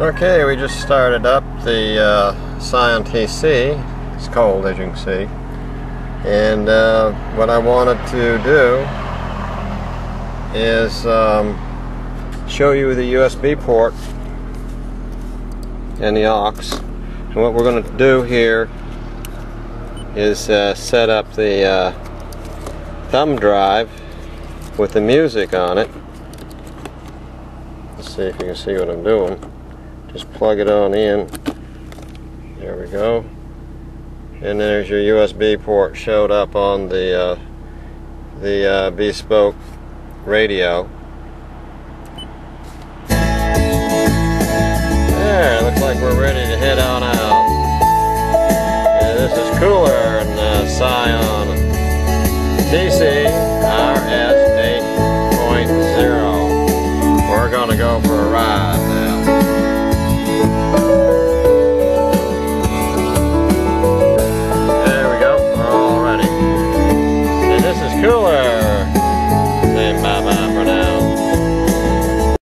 Okay, we just started up the uh, Scion TC. It's cold, as you can see. And uh, what I wanted to do is um, show you the USB port and the aux. And what we're going to do here is uh, set up the uh, thumb drive with the music on it. Let's see if you can see what I'm doing just plug it on in. There we go. And there's your USB port showed up on the uh, the uh, bespoke radio. There looks like we're ready to head on out. And this is cooler than uh, Scion tC RS 8.0 we're gonna go for a ride. power.